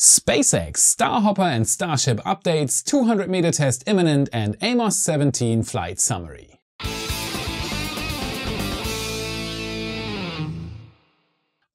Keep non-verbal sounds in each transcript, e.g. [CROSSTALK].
SpaceX, Starhopper and Starship updates, 200 meter test imminent and Amos 17 flight summary.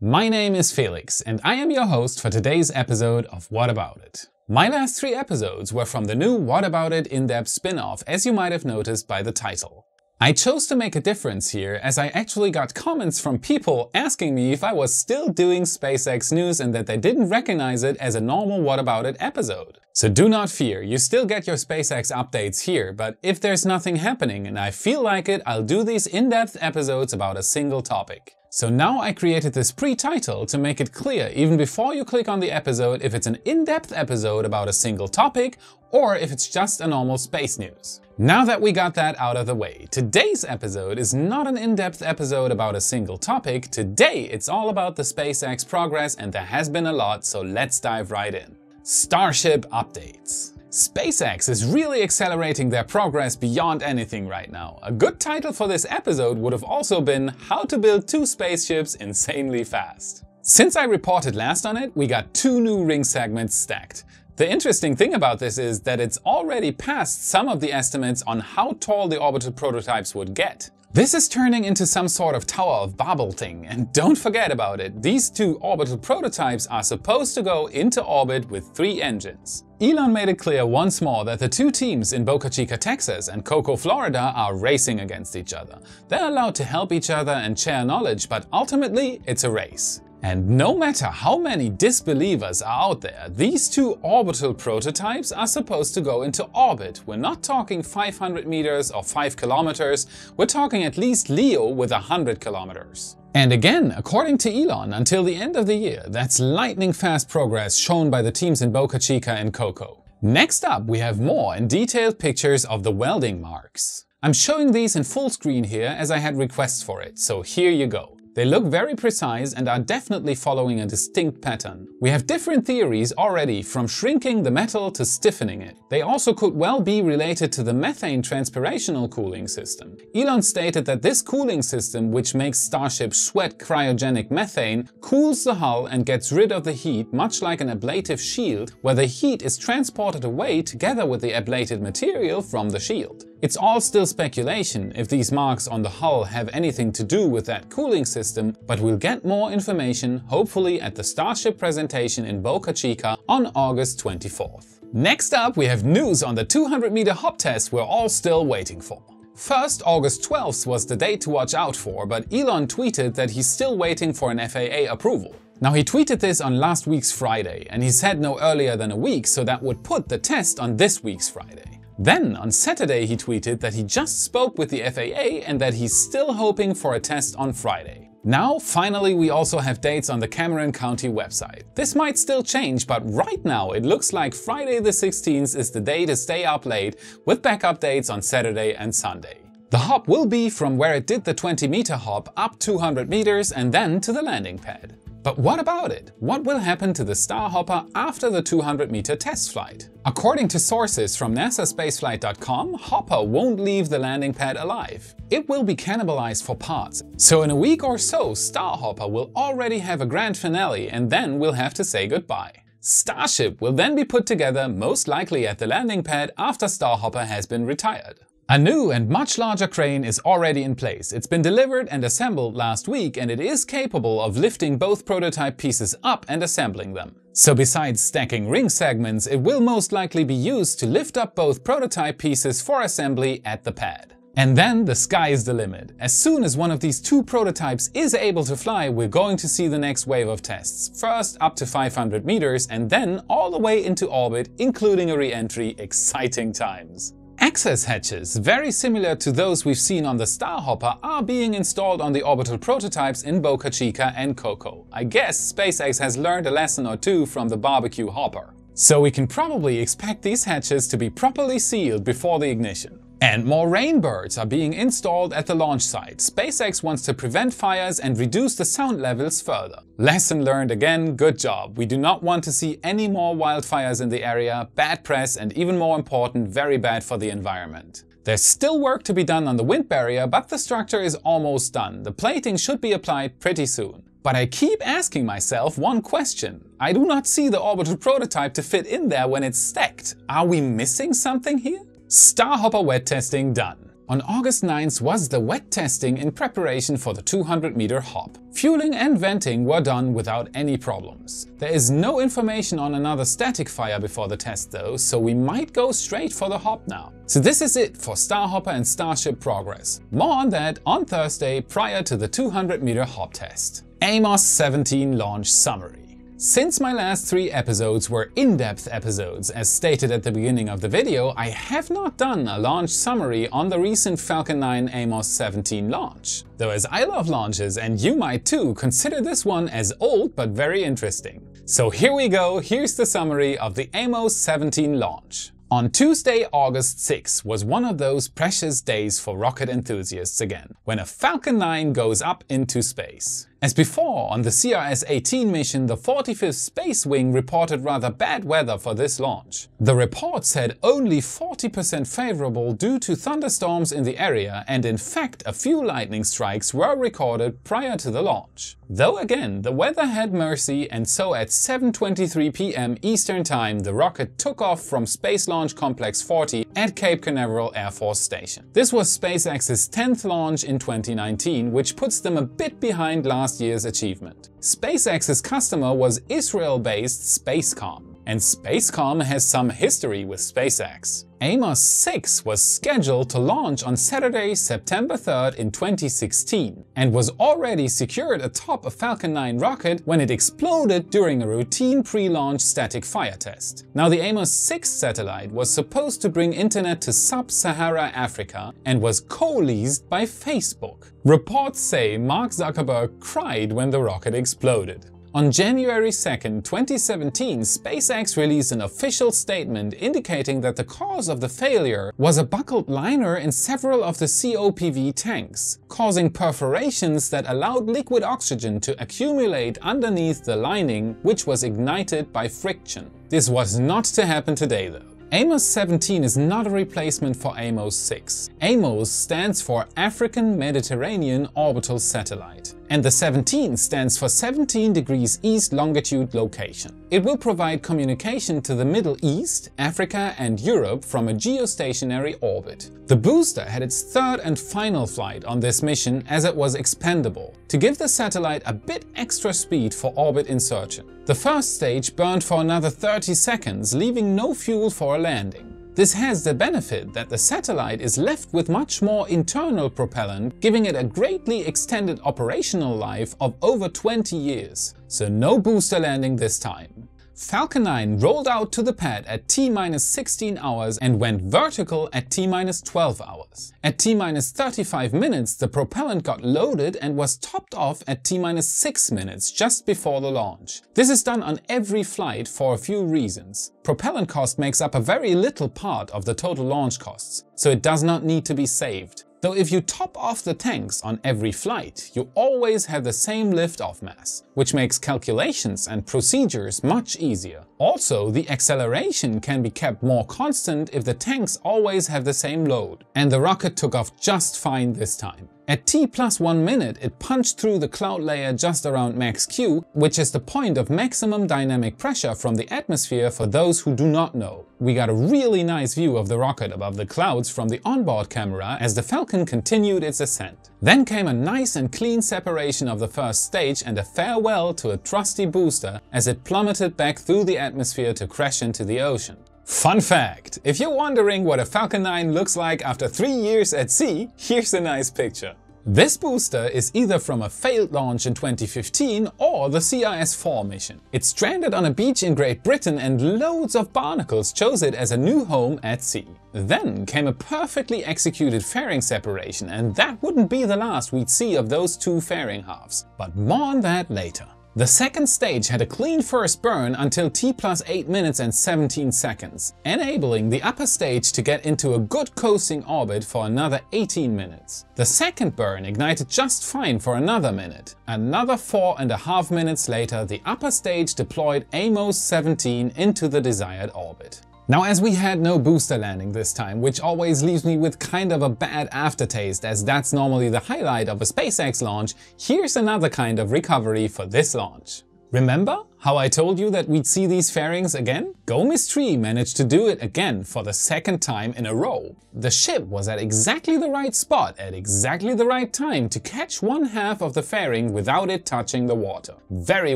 My name is Felix and I am your host for today's episode of What About It. My last three episodes were from the new What About It in-depth spin-off as you might have noticed by the title. I chose to make a difference here as I actually got comments from people asking me if I was still doing SpaceX news and that they didn't recognize it as a normal What About It episode. So do not fear, you still get your SpaceX updates here, but if there's nothing happening and I feel like it, I'll do these in-depth episodes about a single topic. So now I created this pre-title to make it clear even before you click on the episode if it's an in-depth episode about a single topic or if it's just a normal space news. Now that we got that out of the way, today's episode is not an in-depth episode about a single topic. Today it's all about the SpaceX progress and there has been a lot, so let's dive right in. Starship updates. SpaceX is really accelerating their progress beyond anything right now. A good title for this episode would have also been How to Build Two Spaceships Insanely Fast. Since I reported last on it, we got two new ring segments stacked. The interesting thing about this is that it's already passed some of the estimates on how tall the orbital prototypes would get. This is turning into some sort of Tower of Babel thing, and don't forget about it, these two orbital prototypes are supposed to go into orbit with three engines. Elon made it clear once more that the two teams in Boca Chica, Texas and Cocoa, Florida are racing against each other. They're allowed to help each other and share knowledge, but ultimately it's a race. And no matter how many disbelievers are out there, these two orbital prototypes are supposed to go into orbit. We're not talking 500 meters or 5 kilometers, we're talking at least LEO with 100 kilometers. And again, according to Elon, until the end of the year, that's lightning fast progress shown by the teams in Boca Chica and Cocoa. Next up, we have more and detailed pictures of the welding marks. I'm showing these in full screen here as I had requests for it, so here you go. They look very precise and are definitely following a distinct pattern. We have different theories already, from shrinking the metal to stiffening it. They also could well be related to the methane transpirational cooling system. Elon stated that this cooling system, which makes Starship sweat cryogenic methane, cools the hull and gets rid of the heat much like an ablative shield, where the heat is transported away together with the ablated material from the shield. It's all still speculation if these marks on the hull have anything to do with that cooling system, but we'll get more information hopefully at the Starship presentation in Boca Chica on August 24th. Next up we have news on the 200 meter hop test we're all still waiting for. First, August 12th was the date to watch out for, but Elon tweeted that he's still waiting for an FAA approval. Now he tweeted this on last week's Friday, and he said no earlier than a week, so that would put the test on this week's Friday. Then, on Saturday, he tweeted that he just spoke with the FAA and that he's still hoping for a test on Friday. Now, finally, we also have dates on the Cameron County website. This might still change, but right now it looks like Friday the 16th is the day to stay up late with backup dates on Saturday and Sunday. The hop will be from where it did the 20 meter hop up 200 meters and then to the landing pad. But what about it? What will happen to the Starhopper after the 200 meter test flight? According to sources from nasaspaceflight.com, Hopper won't leave the landing pad alive. It will be cannibalized for parts. So in a week or so, Starhopper will already have a grand finale and then we'll have to say goodbye. Starship will then be put together most likely at the landing pad after Starhopper has been retired. A new and much larger crane is already in place. It's been delivered and assembled last week and it is capable of lifting both prototype pieces up and assembling them. So besides stacking ring segments, it will most likely be used to lift up both prototype pieces for assembly at the pad. And then the sky is the limit. As soon as one of these two prototypes is able to fly, we're going to see the next wave of tests. First up to 500 meters and then all the way into orbit, including a re-entry, exciting times. Access hatches, very similar to those we've seen on the Starhopper, are being installed on the orbital prototypes in Boca Chica and Cocoa. I guess SpaceX has learned a lesson or two from the barbecue hopper. So we can probably expect these hatches to be properly sealed before the ignition. And more rainbirds are being installed at the launch site. SpaceX wants to prevent fires and reduce the sound levels further. Lesson learned again, good job. We do not want to see any more wildfires in the area, bad press and even more important, very bad for the environment. There's still work to be done on the wind barrier, but the structure is almost done. The plating should be applied pretty soon. But I keep asking myself one question. I do not see the orbital prototype to fit in there when it's stacked. Are we missing something here? Starhopper wet testing done. On August 9th was the wet testing in preparation for the 200 meter hop. Fueling and venting were done without any problems. There is no information on another static fire before the test though, so we might go straight for the hop now. So this is it for Starhopper and Starship progress. More on that on Thursday prior to the 200 meter hop test. Amos 17 launch summary. Since my last three episodes were in-depth episodes, as stated at the beginning of the video, I have not done a launch summary on the recent Falcon 9 Amos 17 launch. Though as I love launches, and you might too, consider this one as old but very interesting. So here we go, here's the summary of the Amos 17 launch. On Tuesday, August 6 was one of those precious days for rocket enthusiasts again, when a Falcon 9 goes up into space. As before, on the CRS-18 mission, the 45th Space Wing reported rather bad weather for this launch. The report said only 40% favorable due to thunderstorms in the area and in fact a few lightning strikes were recorded prior to the launch. Though again, the weather had mercy and so at 7.23 pm Eastern Time the rocket took off from Space Launch Complex 40 at Cape Canaveral Air Force Station. This was SpaceX's 10th launch in 2019, which puts them a bit behind last last year's achievement. SpaceX's customer was Israel-based Spacecom, and Spacecom has some history with SpaceX. Amos 6 was scheduled to launch on Saturday, September 3rd in 2016 and was already secured atop a Falcon 9 rocket when it exploded during a routine pre-launch static fire test. Now the Amos 6 satellite was supposed to bring internet to sub-Sahara Africa and was co-leased by Facebook. Reports say Mark Zuckerberg cried when the rocket exploded. On January 2, 2017, SpaceX released an official statement indicating that the cause of the failure was a buckled liner in several of the COPV tanks, causing perforations that allowed liquid oxygen to accumulate underneath the lining, which was ignited by friction. This was not to happen today though. Amos 17 is not a replacement for Amos 6. Amos stands for African Mediterranean Orbital Satellite and the 17 stands for 17 degrees east longitude location. It will provide communication to the Middle East, Africa and Europe from a geostationary orbit. The booster had its third and final flight on this mission as it was expendable, to give the satellite a bit extra speed for orbit insertion. The first stage burned for another 30 seconds, leaving no fuel for a landing. This has the benefit that the satellite is left with much more internal propellant, giving it a greatly extended operational life of over 20 years. So no booster landing this time. Falcon 9 rolled out to the pad at T-16 hours and went vertical at T-12 hours. At T-35 minutes, the propellant got loaded and was topped off at T-6 minutes just before the launch. This is done on every flight for a few reasons. Propellant cost makes up a very little part of the total launch costs, so it does not need to be saved. Though if you top off the tanks on every flight, you always have the same lift-off mass, which makes calculations and procedures much easier. Also, the acceleration can be kept more constant if the tanks always have the same load. And the rocket took off just fine this time. At t plus 1 minute it punched through the cloud layer just around max Q, which is the point of maximum dynamic pressure from the atmosphere for those who do not know. We got a really nice view of the rocket above the clouds from the onboard camera as the Falcon continued its ascent. Then came a nice and clean separation of the first stage and a farewell to a trusty booster as it plummeted back through the atmosphere to crash into the ocean. Fun fact! If you're wondering what a Falcon 9 looks like after 3 years at sea, here's a nice picture. This booster is either from a failed launch in 2015 or the CRS-4 mission. It stranded on a beach in Great Britain and loads of barnacles chose it as a new home at sea. Then came a perfectly executed fairing separation and that wouldn't be the last we'd see of those two fairing halves. But more on that later. The second stage had a clean first burn until T plus 8 minutes and 17 seconds, enabling the upper stage to get into a good coasting orbit for another 18 minutes. The second burn ignited just fine for another minute. Another four and a half minutes later, the upper stage deployed Amos 17 into the desired orbit. Now as we had no booster landing this time, which always leaves me with kind of a bad aftertaste as that's normally the highlight of a SpaceX launch, here's another kind of recovery for this launch. Remember how I told you that we'd see these fairings again? GO Ms. Tree managed to do it again for the second time in a row. The ship was at exactly the right spot at exactly the right time to catch one half of the fairing without it touching the water. Very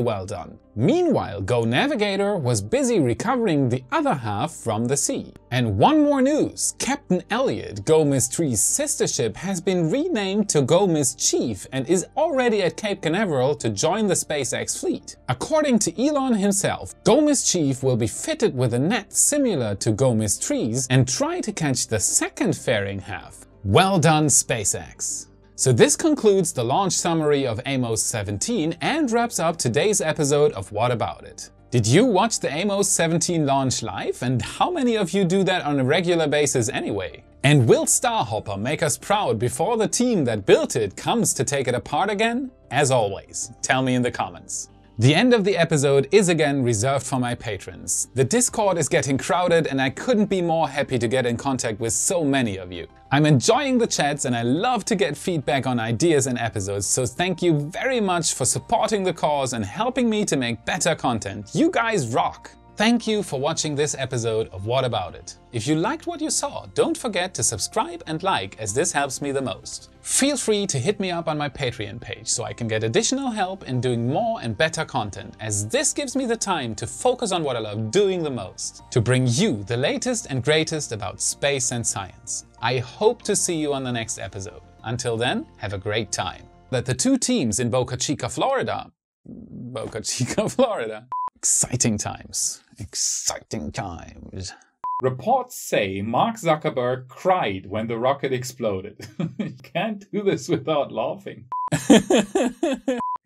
well done. Meanwhile, Go Navigator was busy recovering the other half from the sea. And one more news, Captain Elliot, GO Ms. Tree's sister ship, has been renamed to GO Ms. Chief and is already at Cape Canaveral to join the SpaceX fleet. According to Elon himself, GO Ms. Chief will be fitted with a net similar to GO Ms. Tree's and try to catch the second fairing half. Well done SpaceX! So this concludes the launch summary of Amos 17 and wraps up today's episode of What About It. Did you watch the Amos 17 launch live and how many of you do that on a regular basis anyway? And will Starhopper make us proud before the team that built it comes to take it apart again? As always, tell me in the comments. The end of the episode is again reserved for my patrons. The Discord is getting crowded and I couldn't be more happy to get in contact with so many of you. I'm enjoying the chats and I love to get feedback on ideas and episodes, so thank you very much for supporting the cause and helping me to make better content. You guys rock! Thank you for watching this episode of What About It. If you liked what you saw, don't forget to subscribe and like as this helps me the most. Feel free to hit me up on my Patreon page so I can get additional help in doing more and better content as this gives me the time to focus on what I love doing the most. To bring you the latest and greatest about space and science. I hope to see you on the next episode. Until then, have a great time. That the two teams in Boca Chica, Florida Boca Chica, [LAUGHS] Florida Exciting times. Exciting times. Reports say Mark Zuckerberg cried when the rocket exploded. [LAUGHS] you can't do this without laughing. [LAUGHS]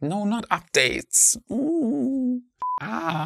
no, not updates. Ooh. Ah.